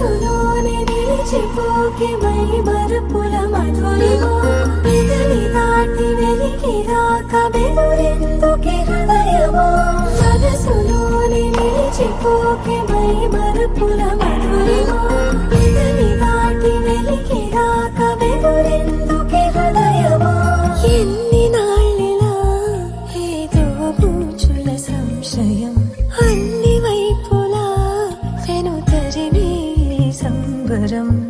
మనసులోని నిలిచిపోకి మై మరుపుల మధురిమో పెదవి దాటి వెలికి రాక బెదురెందుకి హృదయమో? మనసులోని నిలిచిపోకి మై మరుపుల మధురిమో పెదవి దాటి వెలికి రాక బెదురెందుకి హృదయమో? ఎన్ని నాళ్ళిలా ఏదో కూచుల సంశయం. అన్న Yaşlarım